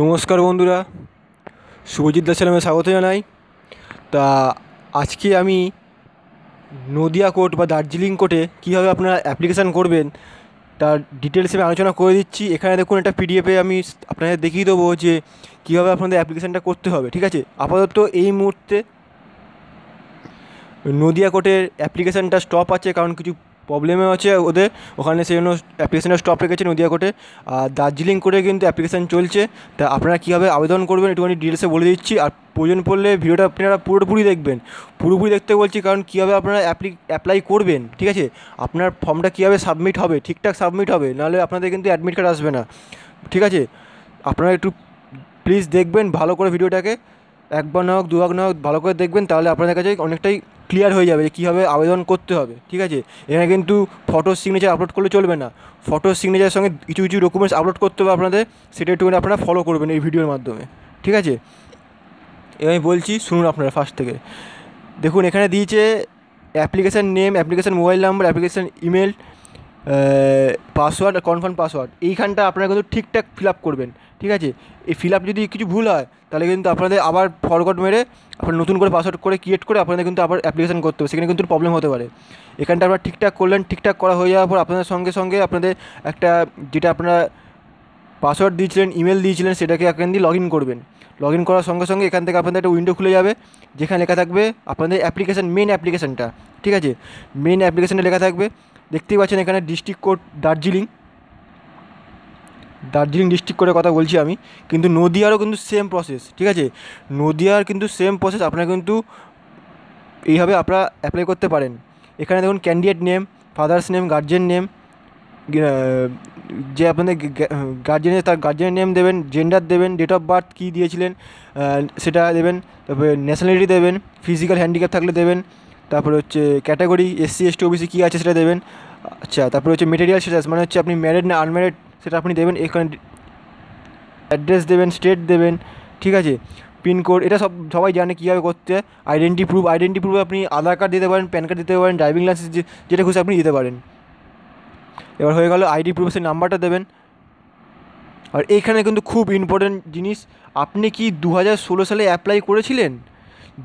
নমস্কার বন্ধুরা, শুভজিৎ দাস চ্যানেলে স্বাগত জানাই। তা আজকে আমি নদিয়া কোর্ট বা দার্জিলিং কোর্টে কীভাবে আপনারা অ্যাপ্লিকেশান করবেন, তার ডিটেলস আমি আলোচনা করে দিচ্ছি। এখানে দেখুন একটা পিডিএফে আমি আপনাদের দেখিয়ে দেবো যে কীভাবে আপনাদের অ্যাপ্লিকেশানটা করতে হবে, ঠিক আছে? আপাতত এই মুহূর্তে নদিয়া কোর্টের অ্যাপ্লিকেশানটা স্টপ আছে, কারণ কিছু প্রবলেমও আছে ওদের, ওখানে সেই জন্য অ্যাপ্লিকেশানটা স্টপ রেখেছে নদিয়া কোর্টে আর দার্জিলিং কোর্টে কিন্তু অ্যাপ্লিকেশান চলছে। তা আপনারা কীভাবে আবেদন করবেন একটুখানি ডিটেলসে বলে দিচ্ছি। আর প্রয়োজন পড়লে ভিডিওটা আপনারা পুরোপুরি দেখবেন। পুরোপুরি দেখতে বলছি কারণ কীভাবে আপনারা অ্যাপ্লি অ্যাপ্লাই করবেন, ঠিক আছে? আপনার ফর্মটা কীভাবে সাবমিট হবে, ঠিকঠাক সাবমিট হবে, নাহলে আপনাদের কিন্তু অ্যাডমিট কার্ড আসবে না, ঠিক আছে? আপনারা একটু প্লিজ দেখবেন, ভালো করে ভিডিওটাকে, একবার না হোক, দুবার না হোক, ভালো করে দেখবেন, তাহলে আপনাদের কাছে অনেকটাই ক্লিয়ার হয়ে যাবে যে কীভাবে আবেদন করতে হবে, ঠিক আছে? এখানে কিন্তু ফটো সিগনেচার আপলোড করলে চলবে না। ফটো সিগনেচারের সঙ্গে কিছু কিছু ডকুমেন্টস আপলোড করতে হবে আপনাদের, সেটা একটুখানি আপনারা ফলো করবেন এই ভিডিওর মাধ্যমে, ঠিক আছে? এবার আমি বলছি, শুনুন আপনারা ফার্স্ট থেকে। দেখুন, এখানে দিয়েছে application name application mobile number application email password confirm password এইখানটা আপনারা কিন্তু ঠিকঠাক ফিল আপ করবেন, ঠিক আছে? এই ফিল আপ যদি কিছু ভুল হয়, তাহলে কিন্তু আপনাদের আবার ফরগট মেরে আপনার নতুন করে পাসওয়ার্ড করে ক্রিয়েট করে আপনাদের কিন্তু আবার অ্যাপ্লিকেশান করতে হবে, সেখানে কিন্তু প্রবলেম হতে পারে। এখানটা আপনারা ঠিকঠাক করলেন, ঠিকঠাক করা হয়ে যাওয়ার পর আপনাদের সঙ্গে সঙ্গে আপনাদের একটা যেটা আপনারা পাসওয়ার্ড দিয়েছিলেন ইমেল দিয়েছিলেন, সেটাকে এখান দিয়ে লগ ইন করবেন। লগ ইন করার সঙ্গে সঙ্গে এখান থেকে আপনাদের একটা উইন্ডো খুলে যাবে, যেখানে লেখা থাকবে আপনাদের অ্যাপ্লিকেশান মেন অ্যাপ্লিকেশানটা ঠিক আছে? মেন অ্যাপ্লিকেশানটা লেখা থাকবে দেখতেই পাচ্ছেন এখানে district code Darjeeling Darjeeling district করে কথা বলছি আমি, কিন্তু নদিয়ারও কিন্তু সেম প্রসেস ঠিক আছে? নদিয়ার কিন্তু সেম প্রসেস আপনারা কিন্তু এইভাবে আপনারা অ্যাপ্লাই করতে পারেন। এখানে দেখুন candidate name father's name guardian name যে আপনাদের গার্জেনের তার গার্জেনের নেম দেবেন জেন্ডার দেবেন ডেট অফ বার্থ কী দিয়েছিলেন সেটা দেবেন, তারপরে ন্যাশনালিটি দেবেন ফিজিক্যাল হ্যান্ডিক্যাপ থাকলে দেবেন তারপরে হচ্ছে ক্যাটাগরি এসসি এসটি ওবিসি কী আছে সেটা দেবেন। আচ্ছা তারপরে হচ্ছে মেটেরিয়াল স্ট্যাটাস মানে হচ্ছে আপনি ম্যারিড না আনম্যারিড সেটা আপনি দেবেন, এখানে অ্যাড্রেস দেবেন স্টেট দেবেন, ঠিক আছে? পিনকোড এটা সব, সবাই জানে কীভাবে করতে আইডেন্টি প্রুফ আইডেন্টি প্রুফ আপনি আধার কার্ড দিতে পারেন প্যান কার্ড দিতে পারেন ড্রাইভিং লাইসেন্স যেটা খুশি আপনি দিতে পারেন। এবার হয়ে গেল আইডি প্রুফের নাম্বারটা দেবেন। আর এইখানে কিন্তু খুব ইম্পর্টেন্ট জিনিস, আপনি কি দু হাজার ষোলো সালে অ্যাপ্লাই করেছিলেন?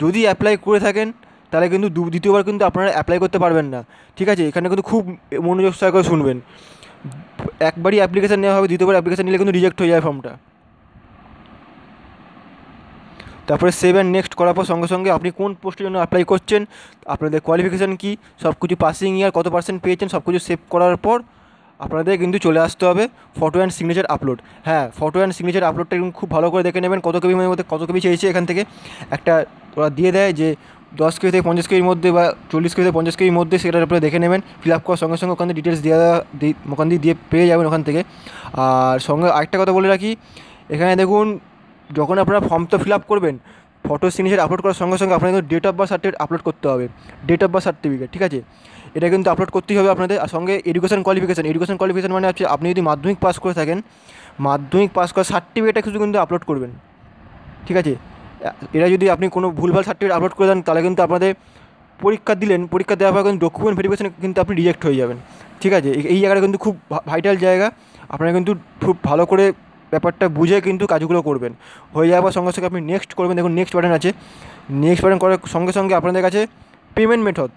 যদি অ্যাপ্লাই করে থাকেন তাহলে কিন্তু দ্বিতীয়বার কিন্তু আপনারা অ্যাপ্লাই করতে পারবেন না। ঠিক আছে? এখানে কিন্তু খুব মনোযোগ সহায় করে শুনবেন। একবারই অ্যাপ্লিকেশান নেওয়া হবে, দ্বিতীয়বার অ্যাপ্লিকেশান নিলে কিন্তু রিজেক্ট হয়ে যায় ফর্মটা তারপরে সেভ অ্যান্ড নেক্সট করার পর সঙ্গে সঙ্গে আপনি কোন পোস্টের জন্য অ্যাপ্লাই করছেন, আপনাদের কোয়ালিফিকেশান কী সব কিছু পাসিং ইয়ার কত পার্সেন্ট পেয়েছেন সব কিছু সেভ করার পর আপনাদের কিন্তু চলে আসতে হবে ফটো অ্যান্ড সিগনেচার আপলোড হ্যাঁ ফটো অ্যান্ড সিগনেচার আপলোডটা কিন্তু খুব ভালো করে দেখে নেবেন, কত কেবির মধ্যে কত কেবি চেয়েছে এখান থেকে। একটা ওরা দিয়ে দেয় যে দশ কেজি থেকে পঞ্চাশ কেজির মধ্যে বা চল্লিশ কেজি থেকে পঞ্চাশ কেজির মধ্যে সেটার উপরে দেখে নেবেন ফিল আপ করার সঙ্গে সঙ্গে ওখান থেকে ডিটেলস দেওয়া ওখান দিয়ে দিয়ে পেয়ে যাবেন ওখান থেকে। আর সঙ্গে আরেকটা কথা বলে রাখি, এখানে দেখুন, যখন আপনারা ফর্ম তো ফিল আপ করবেন ফটো সিগনেচার আপলোড করার সঙ্গে সঙ্গে আপনাদের date of birth certificate upload করতে হবে। ডেট অফ বার্থ সার্টিফিকেট ঠিক আছে? এটা কিন্তু আপলোড করতেই হবে আপনাদের। আর সঙ্গে এডুকেশন কোয়ালিফিকেশান এডুকেশন কোয়ালিফিকেশান মানে হচ্ছে আপনি যদি মাধ্যমিক পাস করে থাকেন, মাধ্যমিক পাস করার সার্টিফিকেটটা কিছু কিন্তু আপলোড করবেন, ঠিক আছে? এরা যদি আপনি কোনো ভুলভাল সার্টিফিকেট আপলোড করে দেন, তাহলে কিন্তু আপনাদের পরীক্ষা দিলেন, পরীক্ষা দেওয়ার পর কিন্তু ডকুমেন্ট ভেরিফিকেশানে কিন্তু আপনি রিজেক্ট হয়ে যাবেন। ঠিক আছে? এই জায়গাটা কিন্তু খুব ভাইটাল জায়গা। আপনারা কিন্তু খুব ভালো করে ব্যাপারটা বুঝে কিন্তু কাজগুলো করবেন। হয়ে যাওয়ার সঙ্গে সঙ্গে আপনি নেক্সট করবেন। দেখুন নেক্সট বাটন আছে। নেক্সট বাটন করার সঙ্গে সঙ্গে আপনাদের কাছে পেমেন্ট মেথড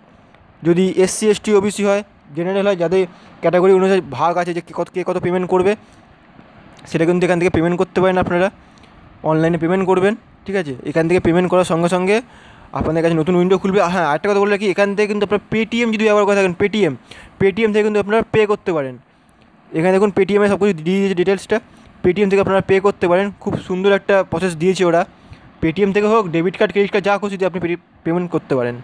যদি এসসি এসটি ওবিসি হয় জেনারেল হয়, যাদের ক্যাটাগরি অনুযায়ী ভাগ আছে যে কত, কে কত পেমেন্ট করবে, সেটা কিন্তু এখান থেকে পেমেন্ট করতে পারেন আপনারা। অনলাইনে পেমেন্ট করবেন। ঠিক আছে? এখান থেকে পেমেন্ট করার সঙ্গে সঙ্গে আপনাদের কাছে নতুন উইন্ডো খুলবে। হ্যাঁ আরেকটা কথা বলে রাখি, এখান থেকে কিন্তু আপনার পেটিএম যদি ব্যবহার করে থাকেন পেটিএম পেটিএম থেকে কিন্তু আপনারা পে করতে পারেন। এখানে দেখুন পেটিএমে সব কিছু দিয়ে দিয়েছে ডিটেলসটা পেটিএম থেকে আপনারা পে করতে পারেন। খুব সুন্দর একটা প্রসেস দিয়েছে ওরা। পেটিএম থেকে হোক ডেবিট কার্ড ক্রেডিট কার্ড যা খুশি আপনি পেমেন্ট করতে পারেন।